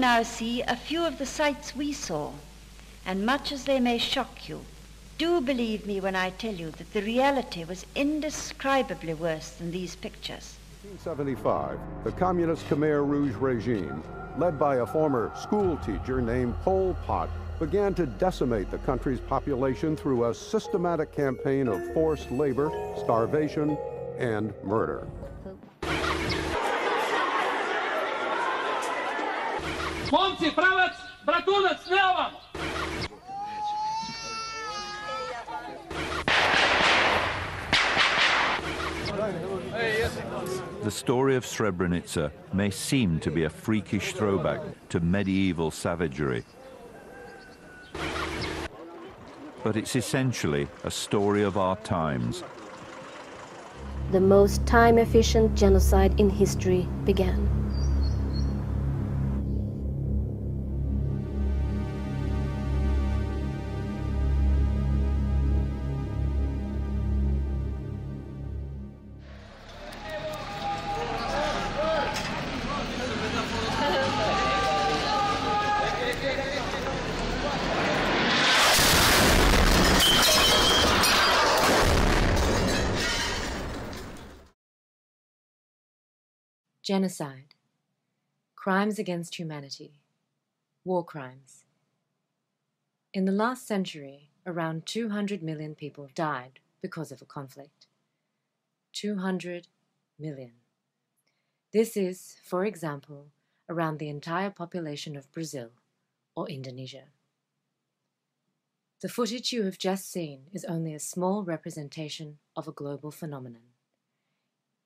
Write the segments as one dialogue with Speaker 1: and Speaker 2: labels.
Speaker 1: now see a few of the sights we saw, and much as they may shock you, do believe me when I tell you that the reality was indescribably worse than these pictures.
Speaker 2: In 1975, the communist Khmer Rouge regime, led by a former school teacher named Pol Pot, began to decimate the country's population through a systematic campaign of forced labor, starvation, and murder.
Speaker 3: Momci, pravac, bratunac, sneva!
Speaker 4: The story of Srebrenica may seem to be a freakish throwback to medieval savagery. But it's essentially a story of our times.
Speaker 5: The most time-efficient genocide in history began.
Speaker 6: Genocide. Crimes against humanity. War crimes. In the last century, around 200 million people died because of a conflict. 200 million. This is, for example, around the entire population of Brazil or Indonesia. The footage you have just seen is only a small representation of a global phenomenon.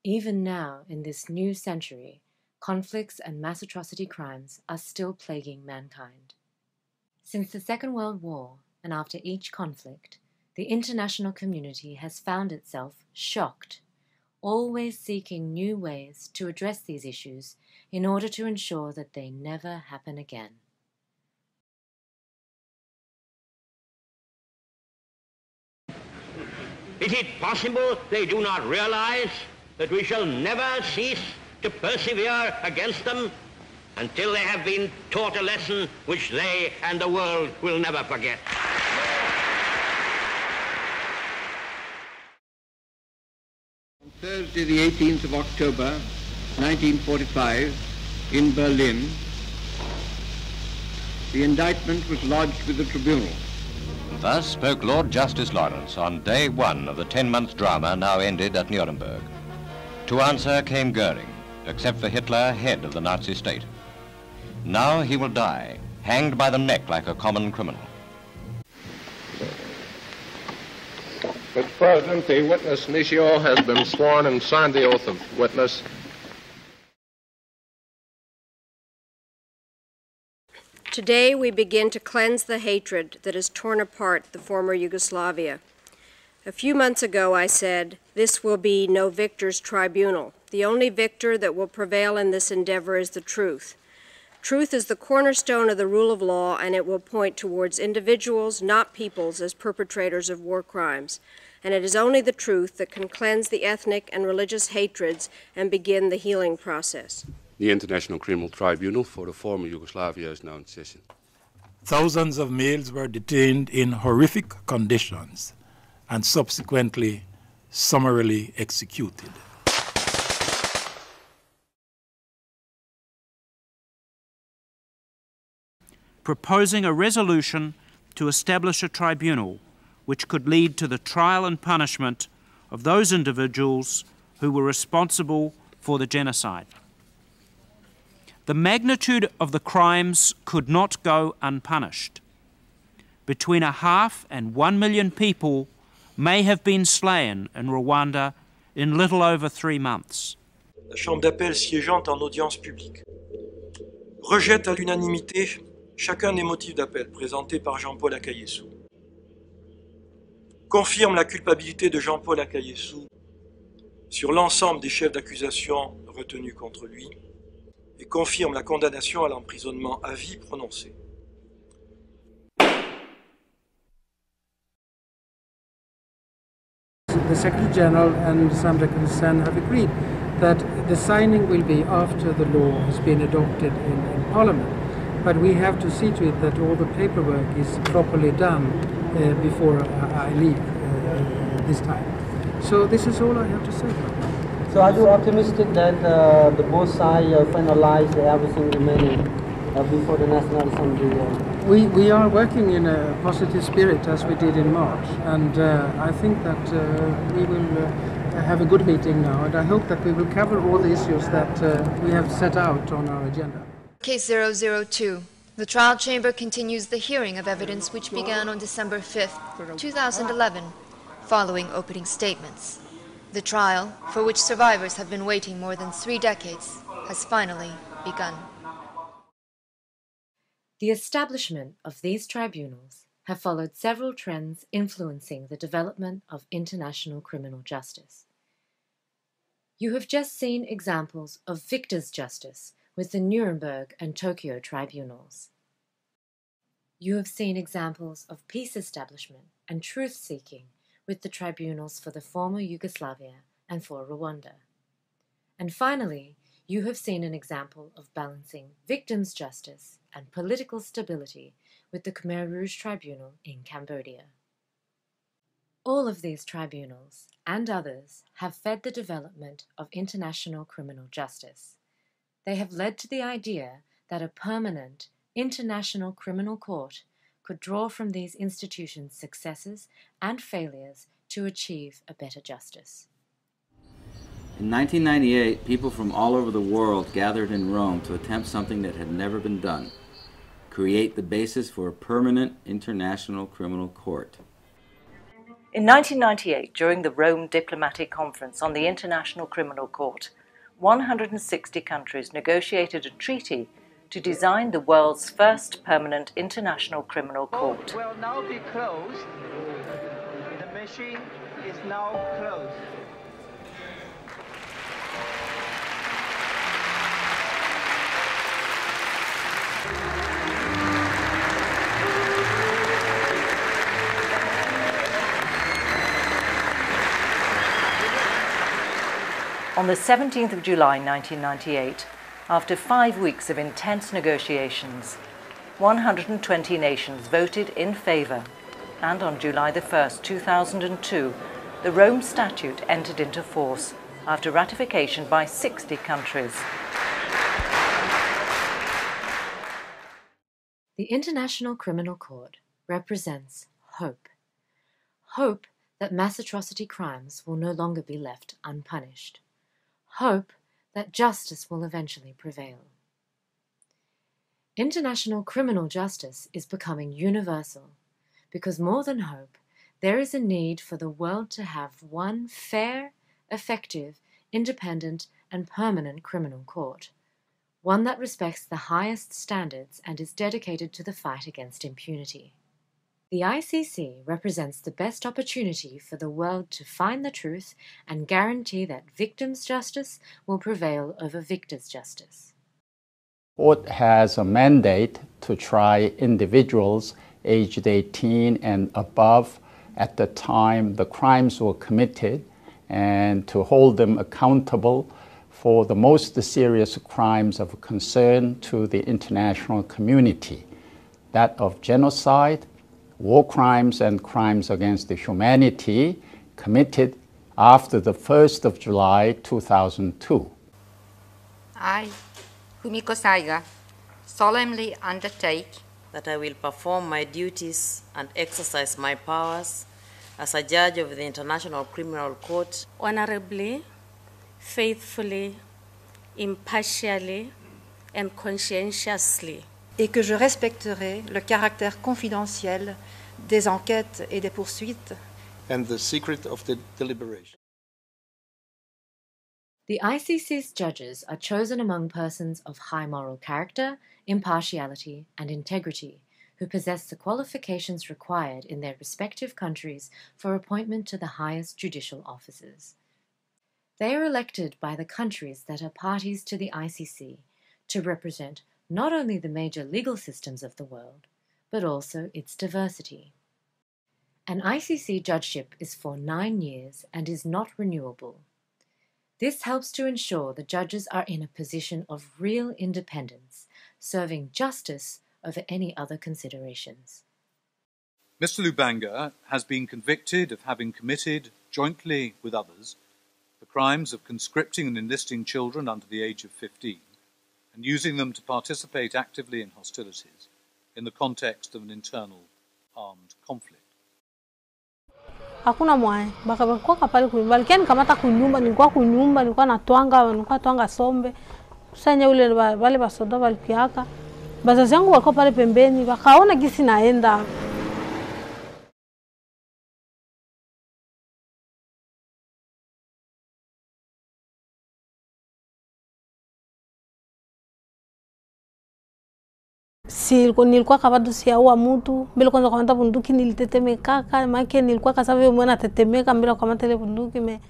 Speaker 6: Even now, in this new century, conflicts and mass atrocity crimes are still plaguing mankind. Since the Second World War, and after each conflict, the international community has found itself shocked, always seeking new ways to address these issues in order to ensure that they never happen again.
Speaker 7: Is it possible they do not realize that we shall never cease to persevere against them until they have been taught a lesson which they and the world will never forget.
Speaker 8: On Thursday, the 18th of October, 1945, in Berlin, the indictment was lodged with the tribunal.
Speaker 9: Thus spoke Lord Justice Lawrence on day one of the 10-month drama now ended at Nuremberg. To answer came Goering, except for Hitler, head of the Nazi state. Now he will die, hanged by the neck like a common criminal.
Speaker 10: Mr. President, the witness Nishio has been sworn and signed the oath of witness.
Speaker 11: Today we begin to cleanse the hatred that has torn apart the former Yugoslavia. A few months ago I said, this will be no victor's tribunal. The only victor that will prevail in this endeavor is the truth. Truth is the cornerstone of the rule of law, and it will point towards individuals, not peoples, as perpetrators of war crimes. And it is only the truth that can cleanse the ethnic and religious hatreds and begin the healing process.
Speaker 12: The International Criminal Tribunal for the former Yugoslavia is now in session.
Speaker 13: Thousands of males were detained in horrific conditions and subsequently summarily executed.
Speaker 14: Proposing a resolution to establish a tribunal which could lead to the trial and punishment of those individuals who were responsible for the genocide. The magnitude of the crimes could not go unpunished. Between a half and one million people may have been slain in Rwanda in little over three months.
Speaker 15: La Chambre d'appel siégeante en audience publique rejette à l'unanimité chacun des motifs d'appel présentés par Jean-Paul Akayesu. Confirme la culpabilité de Jean-Paul Akayesu sur l'ensemble des chefs d'accusation retenus contre lui et confirme la condamnation à l'emprisonnement à vie prononcée.
Speaker 16: The Secretary General and Samdech Hun Sen have agreed that the signing will be after the law has been adopted in, in Parliament. but we have to see to it that all the paperwork is properly done uh, before I leave uh, this time. So this is all I have to say.
Speaker 17: So are you optimistic that uh, the both sides uh, finalize everything remaining uh, before the National Assembly?
Speaker 16: We, we are working in a positive spirit as we did in March, and uh, I think that uh, we will uh, have a good meeting now, and I hope that we will cover all the issues that uh, we have set out on our agenda.
Speaker 18: Case 002. The trial chamber continues the hearing of evidence which began on December 5th, 2011, following opening statements. The trial, for which survivors have been waiting more than three decades, has finally begun.
Speaker 6: The establishment of these tribunals have followed several trends influencing the development of international criminal justice. You have just seen examples of victors' justice with the Nuremberg and Tokyo tribunals. You have seen examples of peace establishment and truth seeking with the tribunals for the former Yugoslavia and for Rwanda. And finally, you have seen an example of balancing victims' justice and political stability with the Khmer Rouge Tribunal in Cambodia. All of these tribunals and others have fed the development of international criminal justice. They have led to the idea that a permanent international criminal court could draw from these institutions' successes and failures to achieve a better justice.
Speaker 19: In 1998, people from all over the world gathered in Rome to attempt something that had never been done create the basis for a permanent international criminal court.
Speaker 20: In 1998, during the Rome Diplomatic Conference on the International Criminal Court, 160 countries negotiated a treaty to design the world's first permanent international criminal court.
Speaker 21: Vote will now be closed. The machine is now closed.
Speaker 20: On the 17th of July 1998, after five weeks of intense negotiations, 120 nations voted in favour, and on July the 1st, 2002, the Rome Statute entered into force after ratification by 60 countries.
Speaker 6: The International Criminal Court represents hope. Hope that mass atrocity crimes will no longer be left unpunished. Hope that justice will eventually prevail. International criminal justice is becoming universal because more than hope, there is a need for the world to have one fair, effective, independent, and permanent criminal court, one that respects the highest standards and is dedicated to the fight against impunity. The ICC represents the best opportunity for the world to find the truth and guarantee that victims' justice will prevail over victors' justice.
Speaker 22: Court has a mandate to try individuals aged 18 and above at the time the crimes were committed and to hold them accountable for the most serious crimes of concern to the international community that of genocide, war crimes, and crimes against humanity committed after the 1st of July 2002.
Speaker 23: I, Fumiko Saiga, solemnly undertake
Speaker 24: that I will perform my duties and exercise my powers as a judge of the International Criminal Court
Speaker 25: honorably, faithfully, impartially, and conscientiously.
Speaker 26: et que je respecterai le caractère confidentiel des enquêtes et des poursuites
Speaker 27: and the secret of the deliberation.
Speaker 6: The ICC's judges are chosen among persons of high moral character, impartiality, and integrity, who possess the qualifications required in their respective countries for appointment to the highest judicial offices. They are elected by the countries that are parties to the ICC to represent not only the major legal systems of the world, but also its diversity. An ICC judgeship is for nine years and is not renewable. This helps to ensure the judges are in a position of real independence serving justice over any other considerations.
Speaker 28: Mr. Lubanga has been convicted of having committed, jointly with others, the crimes of conscripting and enlisting children under the age of 15 and using them to participate actively in hostilities in the context of an internal armed conflict.
Speaker 29: hakuna mwae bakakuwaka pale balikia nikamata kunyumba, nilikuwa kunyumba, nilikuwa natwanga, nilikuwa twanga sombe kusanya ule wale basoda balikiaka, bazazi wangu walikuwa pale pembeni, wakaona gisi naenda. Si nilikuwa kabado siaua mtu mbele kwanza kamata bunduki nilitetemekaka make nilikuwa kasavyo mwana tetemeka mbele kamata ile bunduki me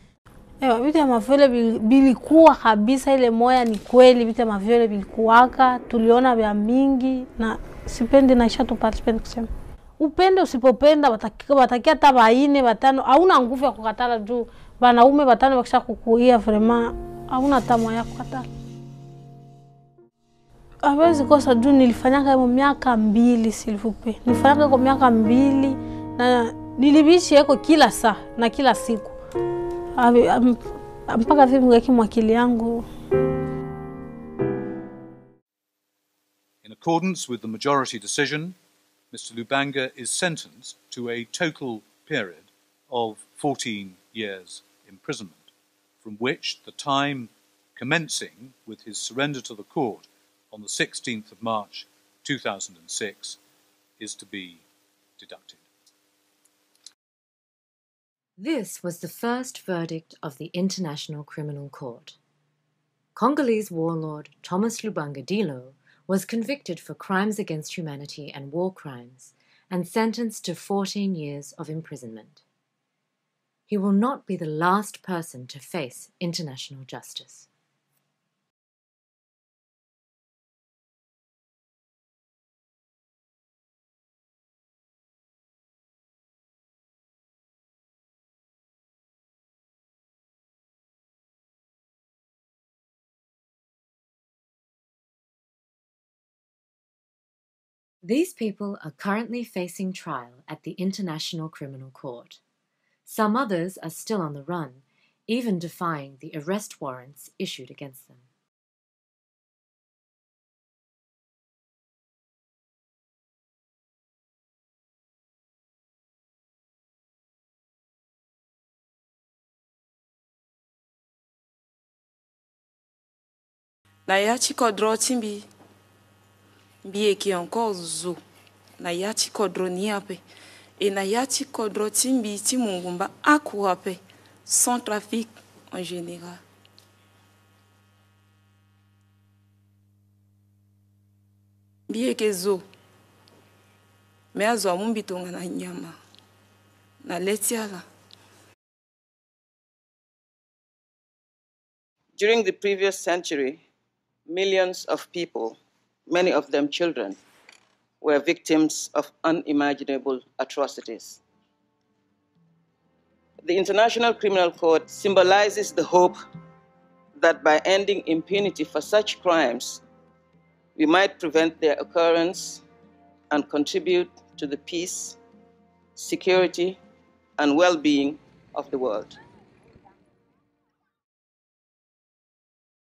Speaker 29: Ewa, vitu ya mavyole bilikuwa kabisa, ile moya ni kweli, vitu ya mavyole bilikuwaka, tuliona vya mingi na sipendi naisha tu participate kusema. Upende usipopenda, watakia wataki hata waine watano, hauna nguvu ya kukatala juu. Wanaume watano wakisha kukuia vrema, hauna hata ya kukatala. Hawezi kosa juu nilifanyaka hiyo miaka mbili silvupe nilifanyaka hiko miaka mbili na nilibishi yako kila saa na kila siku mpaka vipi yangu
Speaker 28: In accordance with the majority decision, Mr. Lubanga is sentenced to a total period of 14 years imprisonment, from which the time commencing with his surrender to the court on the 16th of March 2006 is to be deducted.
Speaker 6: This was the first verdict of the International Criminal Court. Congolese warlord Thomas Lubanga Dyilo was convicted for crimes against humanity and war crimes and sentenced to 14 years of imprisonment. He will not be the last person to face international justice. These people are currently facing trial at the International Criminal Court. Some others are still on the run, even defying the arrest warrants issued against them.
Speaker 30: na ya mbie ki encore zo. Na ya ci kodro ni ape. Et na ya ci kodro timbi ti mungumba aku ape. Sans trafic en général. Mbie ke zo. Me azo amumbi tonga na nyama. Na leti ala.
Speaker 31: During the previous century, millions of people, many of them children, were victims of unimaginable atrocities. The International Criminal Court symbolizes the hope that by ending impunity for such crimes, we might prevent their occurrence and contribute to the peace, security, and well being of the world.